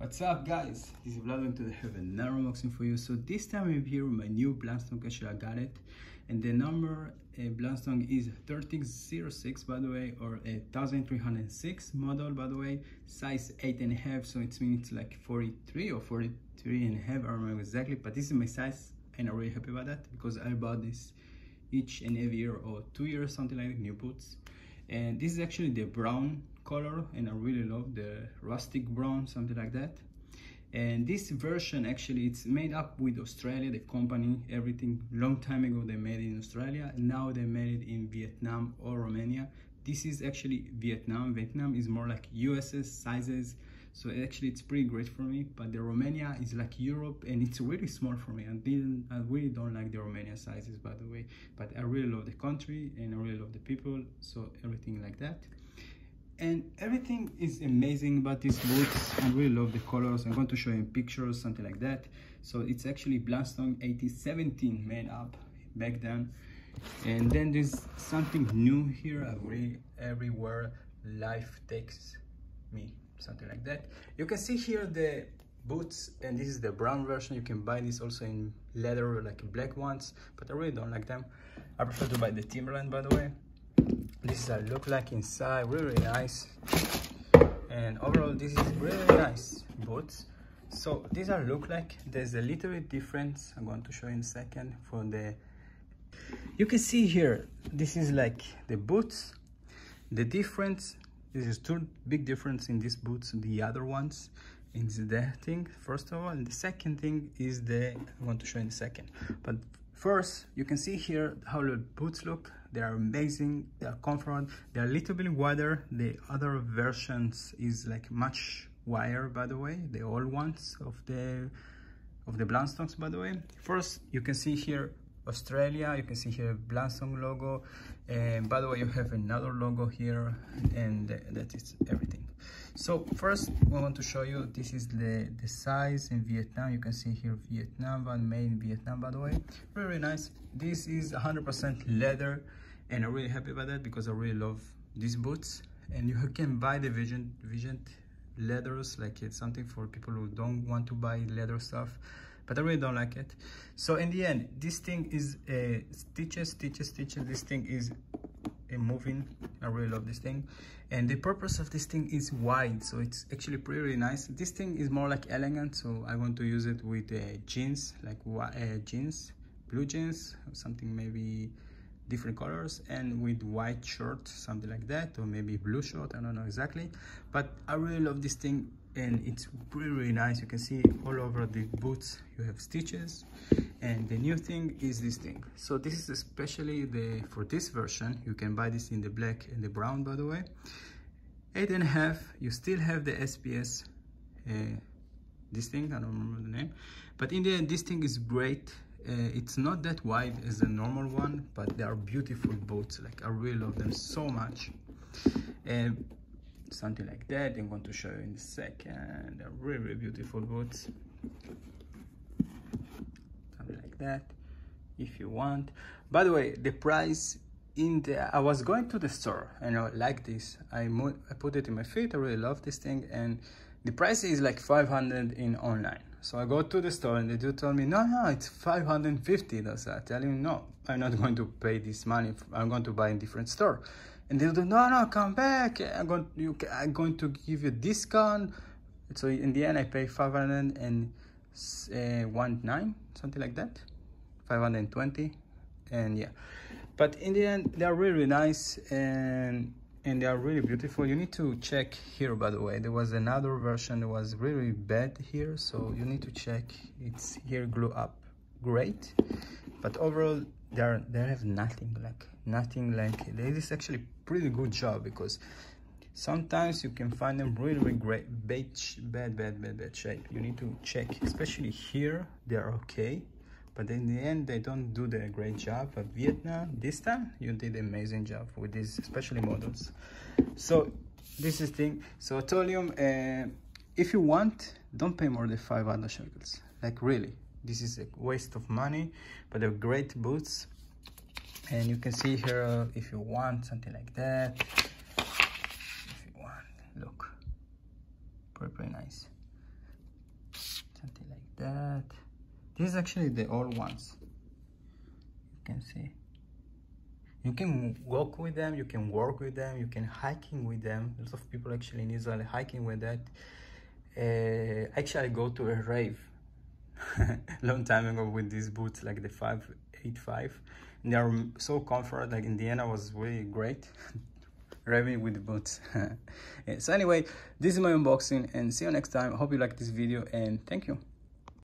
What's up guys? This is Vlad to the Heaven Narrow unboxing for you. So this time I'm here with my new Blundstone, actually I got it. And the number uh, is 1306 by the way, or a 1306 model by the way, size eight and a half, so it means it's like 43 or 43 and a half, I don't remember exactly, but this is my size and I'm really happy about that because I bought this each and every year or two years, something like new boots. And this is actually the brown color and I really love the rustic brown something like that. And this version actually it's made up with Australia the company everything long time ago they made it in Australia now they made it in Vietnam or Romania. This is actually Vietnam. Vietnam is more like USS sizes so actually it's pretty great for me but the Romania is like Europe and it's really small for me. I didn't I really don't like the Romania sizes by the way but I really love the country and I really love the people so everything like that and everything is amazing about these boots i really love the colors. I'm going to show you pictures something like that. So it's actually blundstone 8017 made up back then. And then there's something new here. Every everywhere. Life takes me something like that. You can see here the boots and this is the brown version. You can buy this also in leather like black ones but i really don't like them. I prefer to buy the timberland by the way this is look like inside really, really nice. And overall this is really nice boots. So these are look like there's a little bit difference. I'm going to show you in a second for the you can see here this is like the boots. The difference this is two big difference in these boots the other ones is the thing first of all. And the second thing is the i want to show in a second. But First, you can see here how the boots look. They are amazing, they are comfortable, they are a little bit wider. The other versions is like much wider, by the way, the old ones of the of the Blundstones, by the way. First, you can see here Australia, you can see here Blundstone logo. And by the way, you have another logo here and that is everything. So first, we want to show you, this is the, the size in Vietnam. You can see here Vietnam, one made in Vietnam, by the way. Very nice. This is 100% leather and I'm really happy about that because I really love these boots. And you can buy the Vision, Vision leathers, like it's something for people who don't want to buy leather stuff but I really don't like it. So in the end, this thing is a stitches, stitches, stitches. This thing is a moving. I really love this thing. And the purpose of this thing is wide, so it's actually pretty really nice. This thing is more like elegant, so I want to use it with uh, jeans, like uh, jeans, blue jeans, something maybe different colors and with white shirt something like that or maybe blue shirt i don't know exactly. But i really love this thing and it's really really nice. You can see all over the boots you have stitches. And the new thing is this thing. So this is especially the for this version you can buy this in the black and the brown by the way. Eight and a half you still have the sps uh, this thing i don't remember the name. But in the end this thing is great Uh, it's not that wide as a normal one but they are beautiful boats. Like i really love them so much. And something like that i'm going to show you in a second. They're really, really beautiful boats. Something like that if you want. By the way the price in the i was going to the store and i like this. I, I put it in my feet i really love this thing and the price is like 500 in online so i go to the store and they do tell me no no it's 550 that's i tell him no i'm not going to pay this money. I'm going to buy in different store. And they'll do no no come back. I'm going you i'm going to give you a discount. So in the end i pay 519 uh, something like that. 520 and yeah. But in the end they are really, really nice and and they are really beautiful. You need to check here by the way. There was another version that was really bad here so you need to check. It's here glue up. Great. But overall they are they have nothing like nothing like this is actually pretty good job because sometimes you can find them really, really great bad bad bad bad bad shape. You need to check especially here they're okay but in the end they don't do the great job but vietnam this time. You did amazing job with these especially models. So this is thing. So you uh, if you want don't pay more than 500 shekels. Like really. This is a waste of money but they're great boots. And you can see here if you want something like that. If you want look. Pretty, pretty nice. Something like that this is actually the old ones. You can see. You can walk with them you can work with them you can hiking with them. Lots of people actually in israel hiking with that. Uh, actually go to a rave long time ago with these boots like the 585 they are so comfort like indiana was really great raving with the boots. So anyway this is my unboxing and see you next time. Hope you like this video and thank you